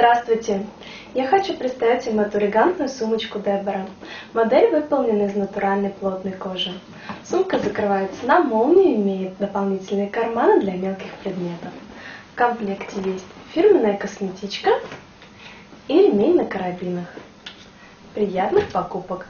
Здравствуйте! Я хочу представить вам эту элегантную сумочку Дебора. Модель выполнена из натуральной плотной кожи. Сумка закрывается на молнию и имеет дополнительные карманы для мелких предметов. В комплекте есть фирменная косметичка и ремень на карабинах. Приятных покупок!